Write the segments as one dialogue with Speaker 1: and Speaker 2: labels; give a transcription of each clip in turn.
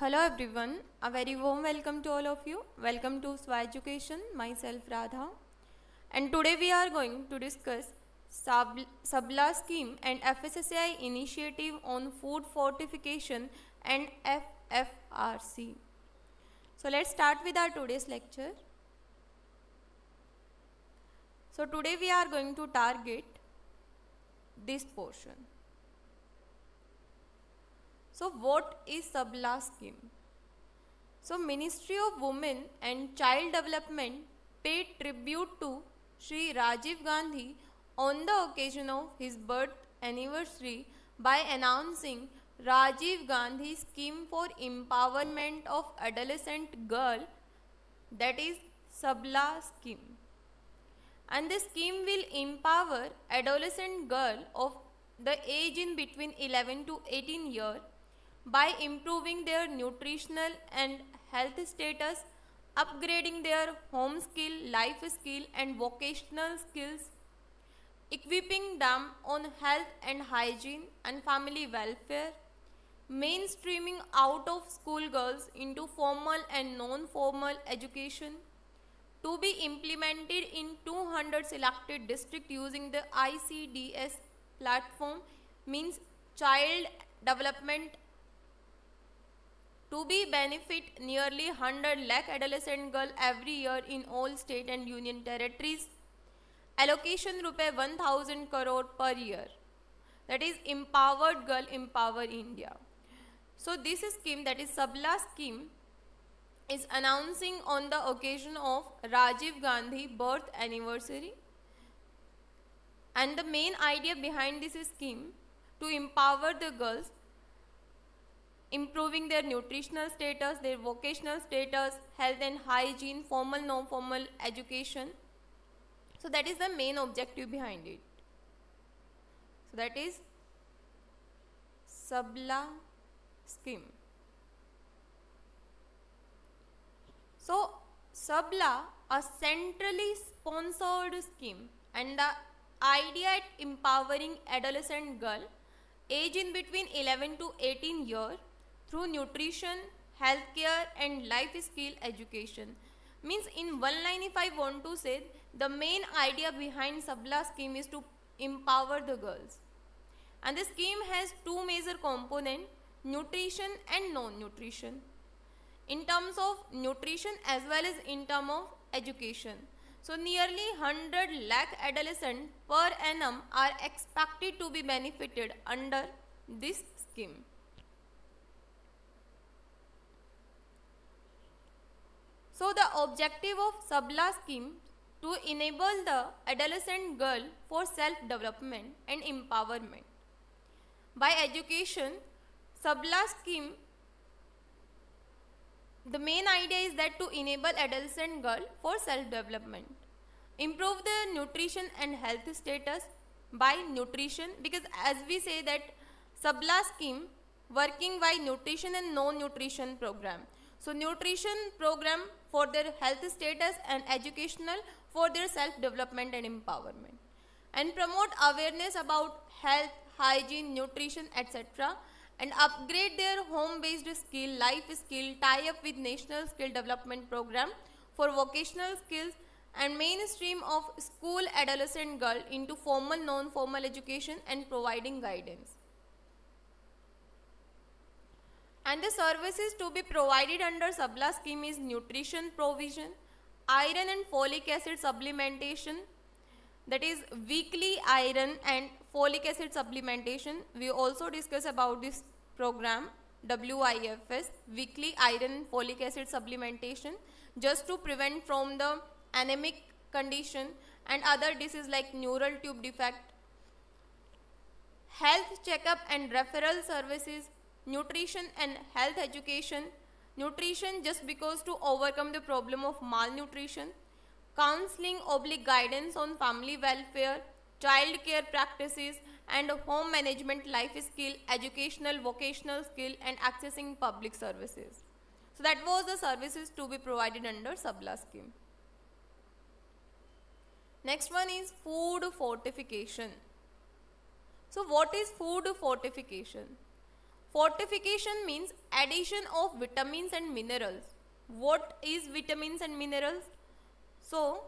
Speaker 1: Hello everyone, a very warm welcome to all of you. Welcome to Swa Education, myself Radha. And today we are going to discuss Sab- Sabla scheme and FSSAI initiative on food fortification and FFRC. So let's start with our today's lecture. So today we are going to target this portion. So what is Sabla scheme? So Ministry of Women and Child Development paid tribute to Sri Rajiv Gandhi on the occasion of his birth anniversary by announcing Rajiv Gandhi scheme for empowerment of adolescent girl that is Sabla scheme. And the scheme will empower adolescent girl of the age in between 11 to 18 year by improving their nutritional and health status, upgrading their home skill, life skill, and vocational skills, equipping them on health and hygiene and family welfare, mainstreaming out of school girls into formal and non formal education. To be implemented in 200 selected districts using the ICDS platform means child development to be benefit nearly 100 lakh adolescent girl every year in all state and union territories. Allocation rupee 1000 crore per year. That is empowered girl empower india. So this scheme that is sabla scheme is announcing on the occasion of rajiv gandhi birth anniversary. And the main idea behind this scheme to empower the girls improving their nutritional status, their vocational status, health and hygiene, formal, non-formal education. So that is the main objective behind it. So that is Sabla scheme. So Sabla, a centrally sponsored scheme and the idea at empowering adolescent girl age in between 11 to 18 year through nutrition, healthcare and life skill education. Means in one line if I want to say the main idea behind Sabla scheme is to empower the girls. And the scheme has two major components nutrition and non-nutrition. In terms of nutrition as well as in terms of education. So nearly 100 lakh adolescents per annum are expected to be benefited under this scheme. So the objective of Sabla scheme to enable the adolescent girl for self-development and empowerment. By education, Sabla scheme, the main idea is that to enable adolescent girl for self-development. Improve the nutrition and health status by nutrition because as we say that Sabla scheme working by nutrition and non-nutrition program. So nutrition program for their health status and educational for their self-development and empowerment. And promote awareness about health, hygiene, nutrition, etc. And upgrade their home-based skill, life skill, tie up with national skill development program for vocational skills and mainstream of school adolescent girl into formal non-formal education and providing guidance. And the services to be provided under Sabla scheme is nutrition provision, iron and folic acid supplementation, that is weekly iron and folic acid supplementation. We also discuss about this program WIFS, weekly iron and folic acid supplementation just to prevent from the anemic condition and other diseases like neural tube defect. Health checkup and referral services nutrition and health education, nutrition just because to overcome the problem of malnutrition, counseling oblique guidance on family welfare, child care practices and home management life skill, educational, vocational skill and accessing public services. So that was the services to be provided under Sabla scheme. Next one is food fortification. So what is food fortification? Fortification means addition of vitamins and minerals. What is vitamins and minerals? So,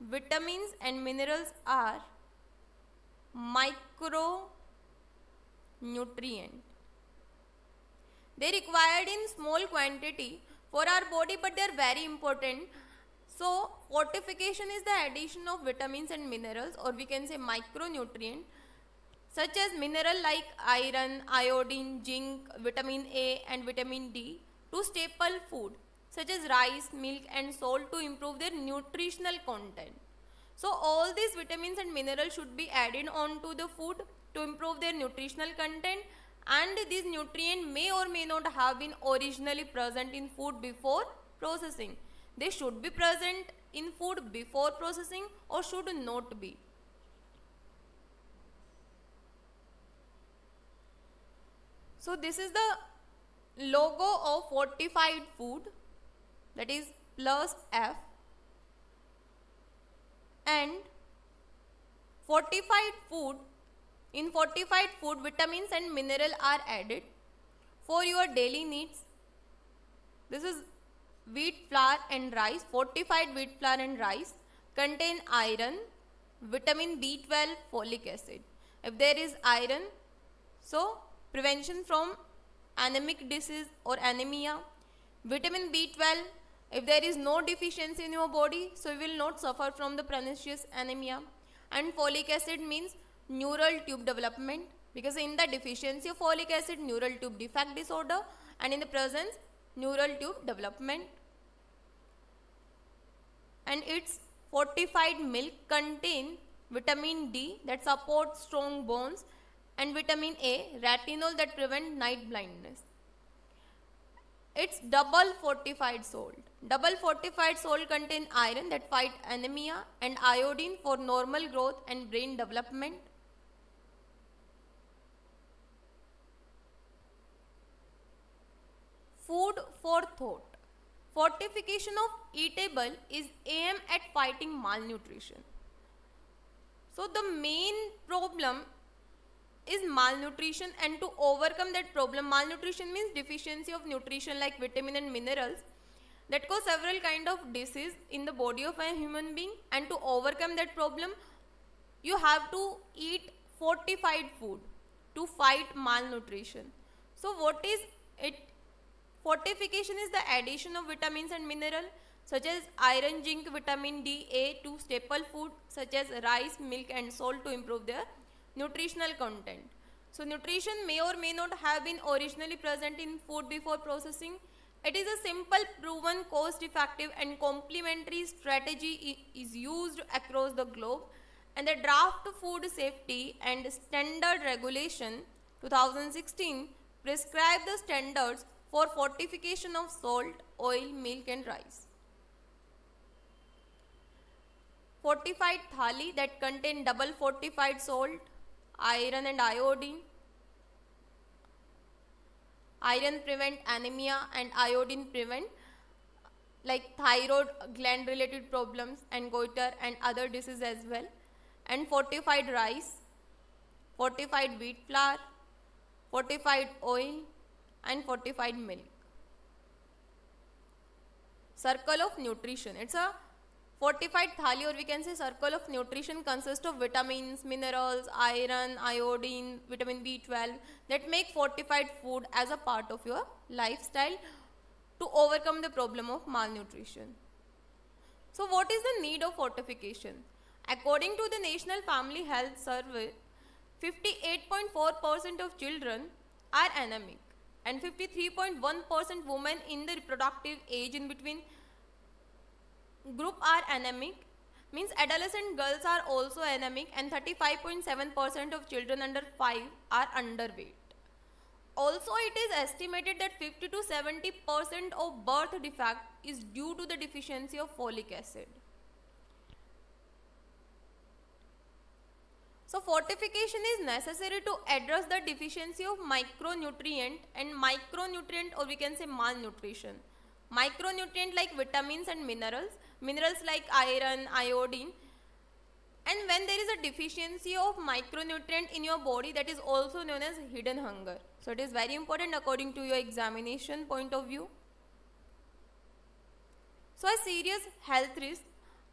Speaker 1: vitamins and minerals are micronutrient. They required in small quantity for our body but they are very important. So, fortification is the addition of vitamins and minerals or we can say micronutrient such as mineral like iron, iodine, zinc, vitamin A and vitamin D to staple food such as rice, milk and salt to improve their nutritional content. So all these vitamins and minerals should be added on to the food to improve their nutritional content and these nutrients may or may not have been originally present in food before processing. They should be present in food before processing or should not be. So this is the logo of fortified food that is plus F and fortified food in fortified food vitamins and mineral are added for your daily needs. This is wheat flour and rice fortified wheat flour and rice contain iron, vitamin B12, folic acid. If there is iron so prevention from anemic disease or anemia, vitamin B12, if there is no deficiency in your body, so you will not suffer from the pernicious anemia. And folic acid means neural tube development because in the deficiency of folic acid, neural tube defect disorder and in the presence, neural tube development. And its fortified milk contain vitamin D that supports strong bones and vitamin A, retinol that prevent night blindness. It's double fortified salt. Double fortified salt contain iron that fight anemia and iodine for normal growth and brain development. Food for thought. Fortification of eatable is aim at fighting malnutrition. So the main problem is malnutrition and to overcome that problem malnutrition means deficiency of nutrition like vitamin and minerals that cause several kind of disease in the body of a human being. And to overcome that problem you have to eat fortified food to fight malnutrition. So what is it? Fortification is the addition of vitamins and mineral such as iron zinc vitamin d a to staple food such as rice milk and salt to improve their nutritional content. So nutrition may or may not have been originally present in food before processing. It is a simple, proven, cost-effective and complementary strategy is used across the globe and the Draft Food Safety and Standard Regulation 2016 prescribe the standards for fortification of salt, oil, milk and rice. Fortified thali that contain double fortified salt, iron and iodine. Iron prevent anemia and iodine prevent like thyroid gland related problems and goiter and other diseases as well. And fortified rice, fortified wheat flour, fortified oil and fortified milk. Circle of nutrition. It's a Fortified thali or we can say circle of nutrition consists of vitamins, minerals, iron, iodine, vitamin B12 that make fortified food as a part of your lifestyle to overcome the problem of malnutrition. So what is the need of fortification? According to the National Family Health Survey, 58.4% of children are anemic and 53.1% women in the reproductive age in between group are anemic means adolescent girls are also anemic and 35.7% of children under 5 are underweight. Also it is estimated that 50 to 70% of birth defect is due to the deficiency of folic acid. So fortification is necessary to address the deficiency of micronutrient and micronutrient or we can say malnutrition. Micronutrient like vitamins and minerals, minerals like iron, iodine. And when there is a deficiency of micronutrient in your body that is also known as hidden hunger. So it is very important according to your examination point of view. So a serious health risk.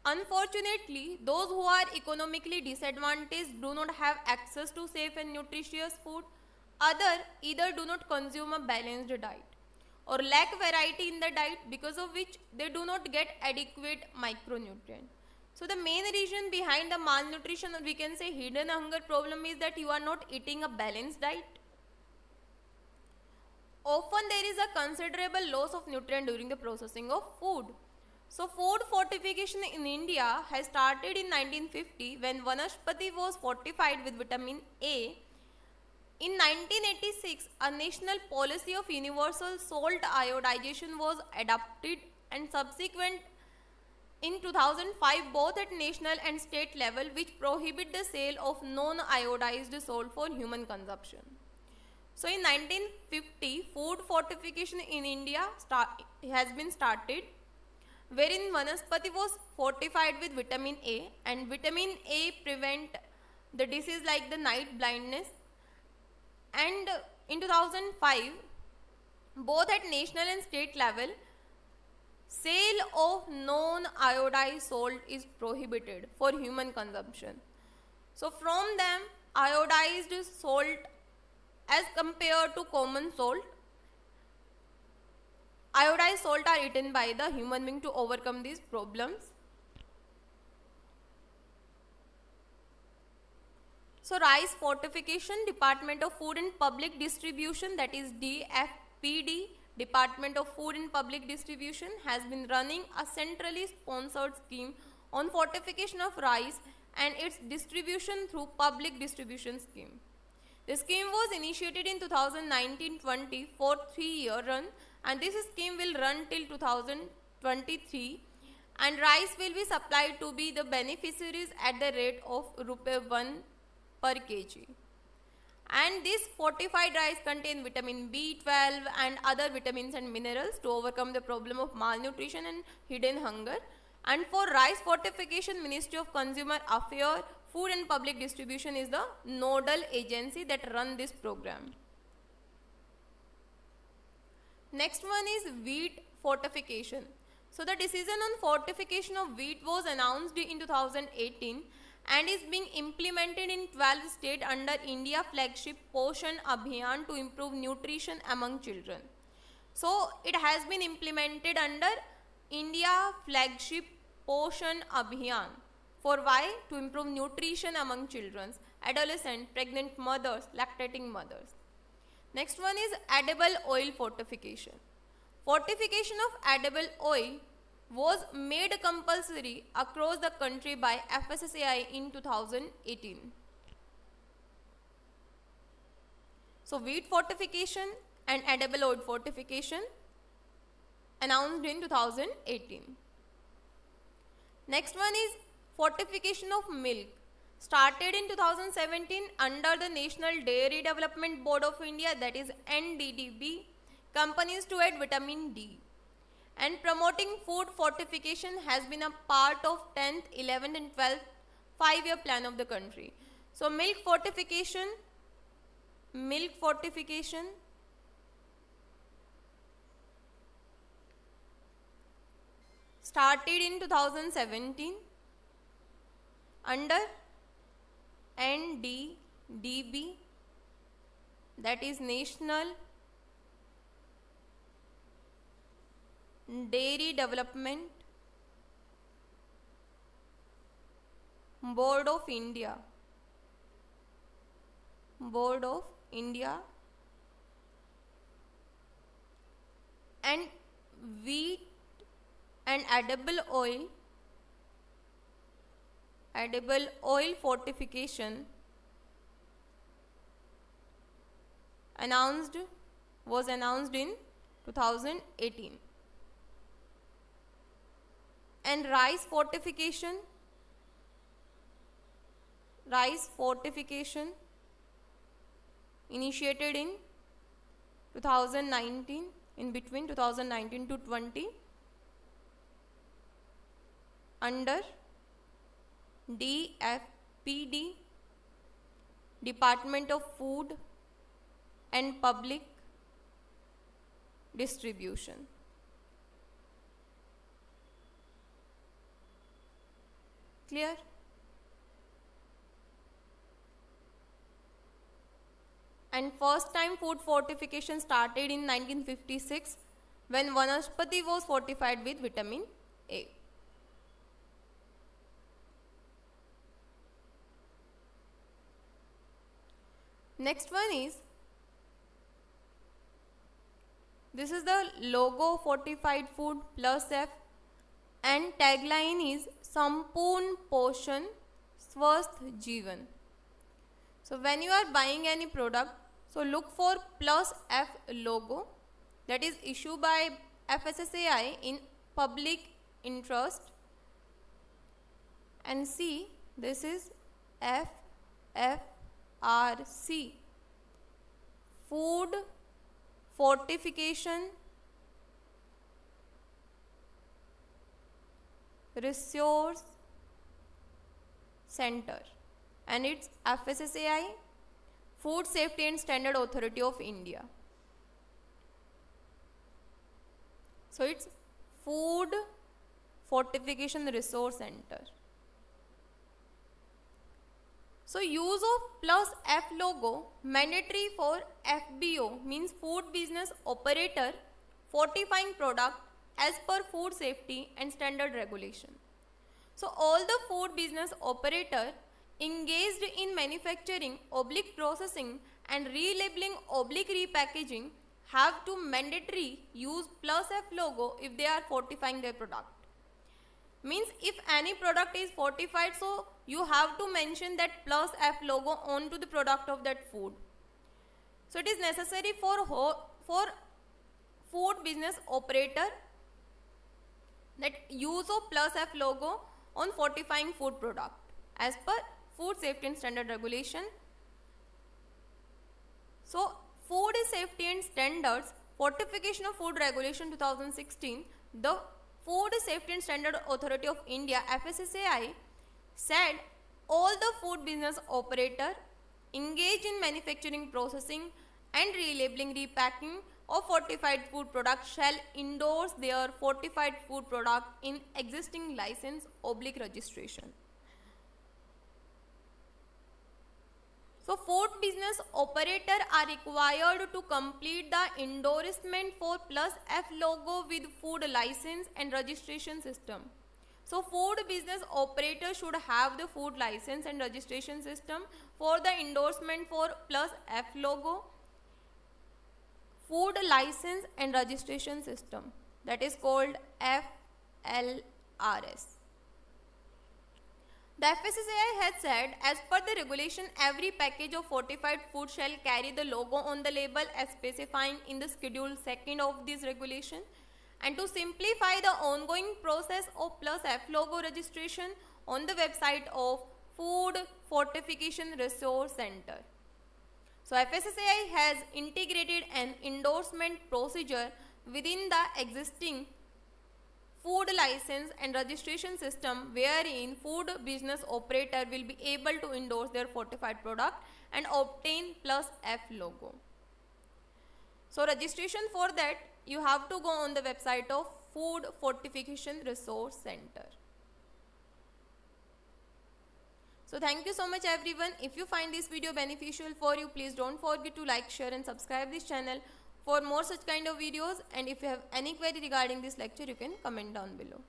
Speaker 1: Unfortunately those who are economically disadvantaged do not have access to safe and nutritious food. Other either do not consume a balanced diet or lack variety in the diet because of which they do not get adequate micronutrient. So the main reason behind the malnutrition or we can say hidden hunger problem is that you are not eating a balanced diet. Often there is a considerable loss of nutrient during the processing of food. So food fortification in India has started in 1950 when vanaspati was fortified with vitamin A in 1986, a national policy of universal salt iodization was adopted and subsequent in 2005 both at national and state level which prohibit the sale of non-iodized salt for human consumption. So in 1950, food fortification in India start, has been started wherein vanaspati was fortified with vitamin A and vitamin A prevent the disease like the night blindness and in 2005 both at national and state level sale of non-iodized salt is prohibited for human consumption. So from them iodized salt as compared to common salt iodized salt are eaten by the human being to overcome these problems So rice fortification department of food and public distribution that is DFPD Department of Food and Public Distribution has been running a centrally sponsored scheme on fortification of rice and its distribution through public distribution scheme. The scheme was initiated in 2019-20 for three-year run and this scheme will run till 2023 and rice will be supplied to be the beneficiaries at the rate of rupee 1 per kg. And this fortified rice contain vitamin B12 and other vitamins and minerals to overcome the problem of malnutrition and hidden hunger. And for rice fortification, Ministry of Consumer Affairs, Food and Public Distribution is the nodal agency that run this program. Next one is wheat fortification. So the decision on fortification of wheat was announced in 2018 and is being implemented in 12 states under India flagship Poshan Abhiyan to improve nutrition among children. So it has been implemented under India flagship Poshan Abhiyan. For why? To improve nutrition among children, adolescent, pregnant mothers, lactating mothers. Next one is edible oil fortification. Fortification of edible oil was made compulsory across the country by FSSAI in 2018. So wheat fortification and edible oil fortification announced in 2018. Next one is fortification of milk started in 2017 under the National Dairy Development Board of India that is NDDB companies to add vitamin D and promoting food fortification has been a part of 10th, 11th and 12th five-year plan of the country. So milk fortification, milk fortification, started in 2017 under NDDB that is National Dairy Development Board of India. Board of India. And wheat and edible oil edible oil fortification announced was announced in 2018 and rice fortification rice fortification initiated in 2019 in between 2019 to 20 under DFPD, Department of Food and Public Distribution. Clear? And first time food fortification started in 1956 when vanaspati was fortified with vitamin A. Next one is this is the logo fortified food plus F and tagline is संपूर्ण पोषण स्वस्थ जीवन। So when you are buying any product so look for plus F logo that is issue by F S S A I in public interest and see this is F F R C food fortification resource center and it's FSSAI Food Safety and Standard Authority of India. So it's Food Fortification Resource Center. So use of plus F logo mandatory for FBO means food business operator fortifying product as per food safety and standard regulation. So all the food business operator engaged in manufacturing, oblique processing and relabeling, oblique repackaging have to mandatory use plus F logo if they are fortifying their product. Means if any product is fortified so you have to mention that plus F logo onto the product of that food. So it is necessary for, for food business operator that use of plus F logo on fortifying food product as per food safety and standard regulation. So food safety and standards fortification of food regulation 2016 the food safety and standard authority of India FSSAI said all the food business operator engaged in manufacturing processing and relabeling repacking of fortified food products shall endorse their fortified food product in existing license oblique registration. So food business operator are required to complete the endorsement for plus F logo with food license and registration system. So food business operator should have the food license and registration system for the endorsement for plus F logo, food license and registration system that is called FLRS. The FSSAI has said as per the regulation every package of fortified food shall carry the logo on the label as specifying in the schedule second of this regulation and to simplify the ongoing process of plus F logo registration on the website of Food Fortification Resource Center. So FSSAI has integrated an endorsement procedure within the existing food license and registration system wherein food business operator will be able to endorse their fortified product and obtain plus F logo. So registration for that you have to go on the website of Food Fortification Resource Center. So thank you so much everyone. If you find this video beneficial for you, please don't forget to like, share and subscribe this channel for more such kind of videos. And if you have any query regarding this lecture, you can comment down below.